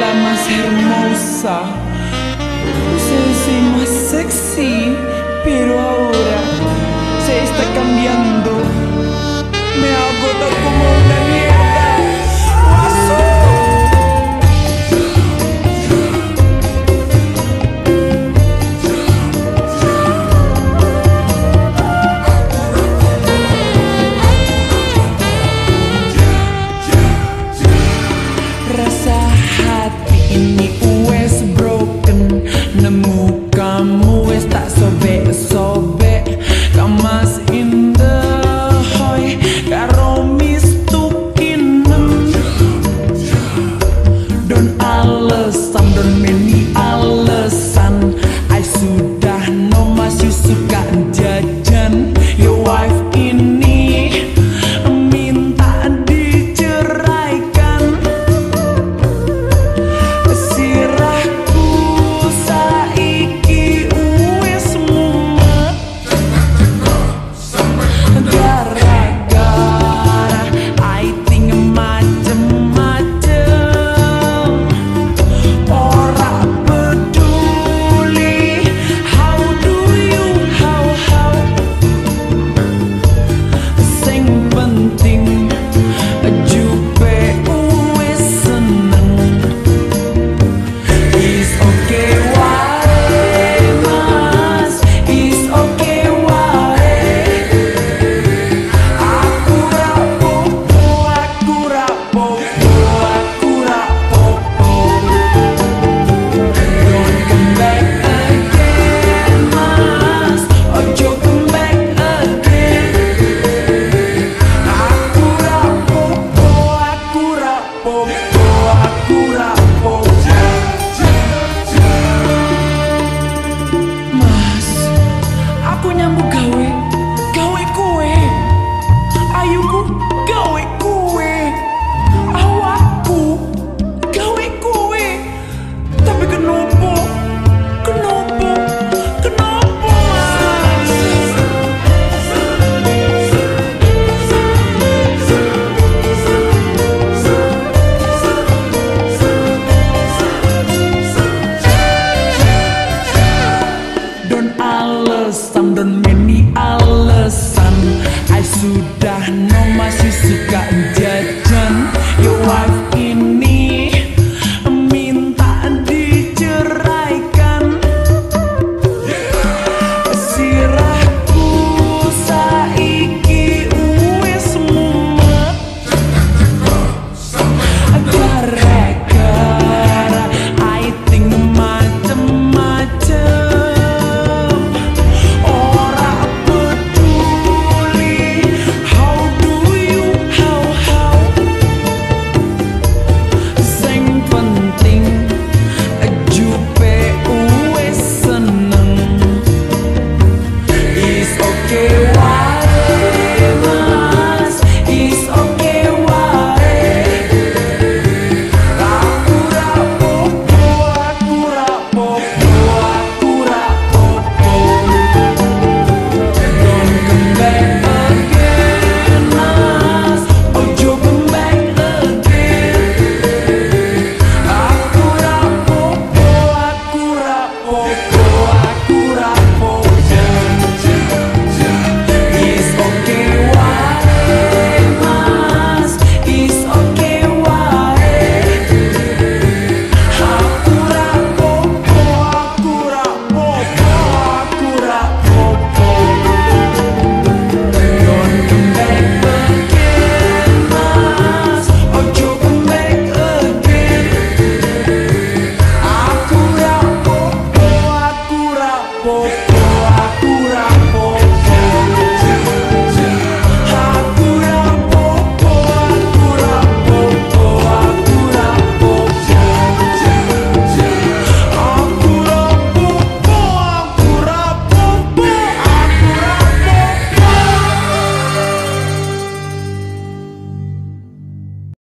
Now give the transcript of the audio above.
La más hermosa. No sé si más sexy, pero ahora se está cambiando ini pun